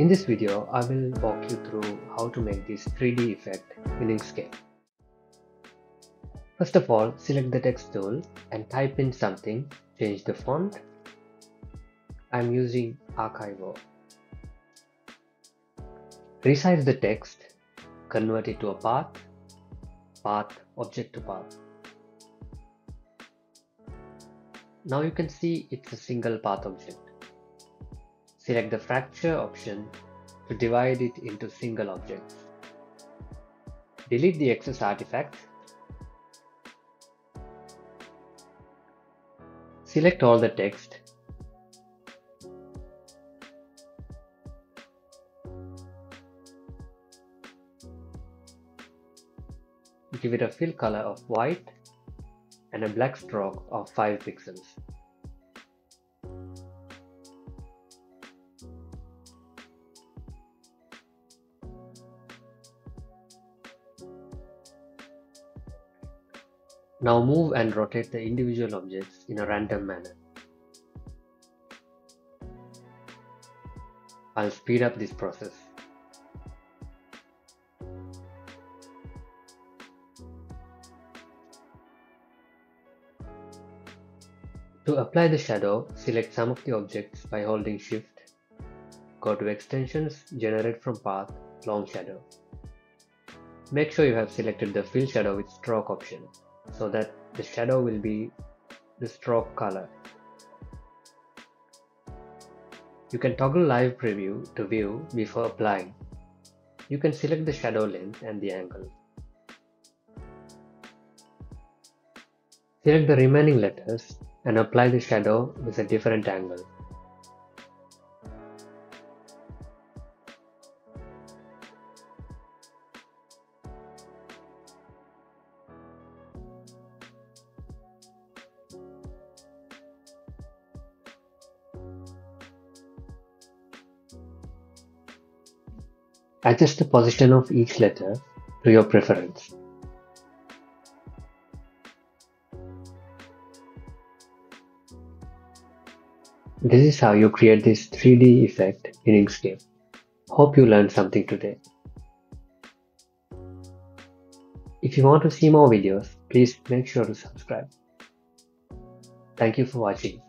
In this video, I will walk you through how to make this 3D effect in Inkscape. First of all, select the text tool and type in something, change the font. I'm using Archivo. Resize the text, convert it to a path, path, object to path. Now you can see it's a single path object. Select the fracture option to divide it into single objects. Delete the excess artifacts. Select all the text. Give it a fill color of white and a black stroke of 5 pixels. Now move and rotate the individual objects in a random manner. I'll speed up this process. To apply the shadow, select some of the objects by holding shift. Go to extensions, generate from path, long shadow. Make sure you have selected the fill shadow with stroke option so that the shadow will be the stroke color. You can toggle live preview to view before applying. You can select the shadow length and the angle. Select the remaining letters and apply the shadow with a different angle. Adjust the position of each letter to your preference. This is how you create this 3D effect in Inkscape. Hope you learned something today. If you want to see more videos, please make sure to subscribe. Thank you for watching.